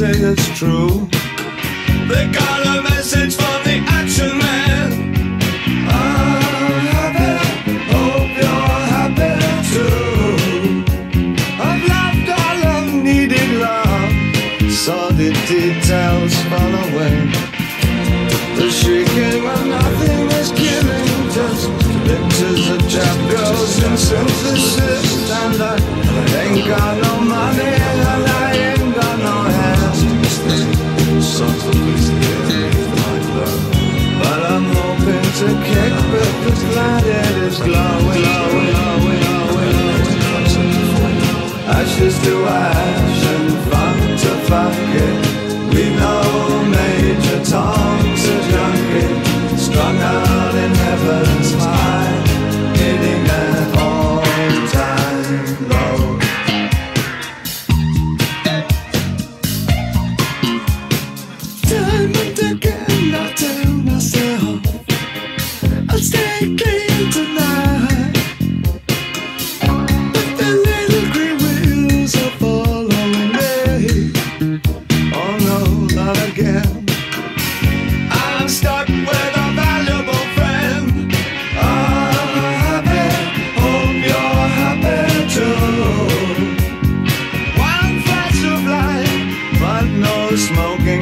it's true. They got a message from the action man. I'm happy, hope you're happy too. I've loved all I've needed love. Saw the details fall away. The shrieking when nothing is killing, just pictures of trap girls and synthesis. And I ain't got glowing, glowing, glowing, glowing.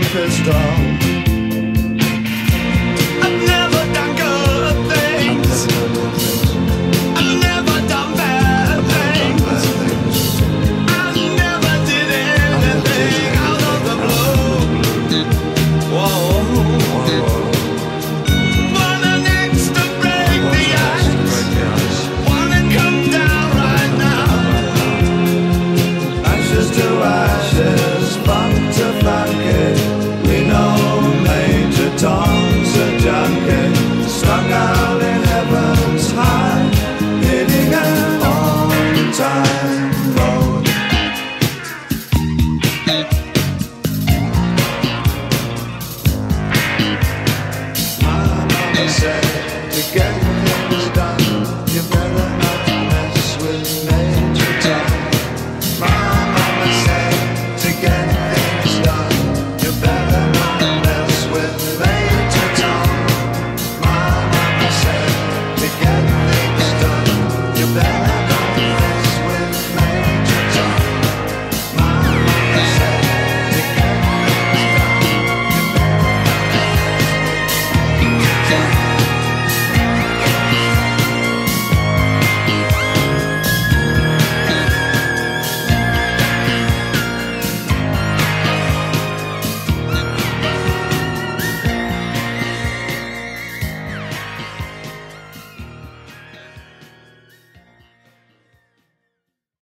crystal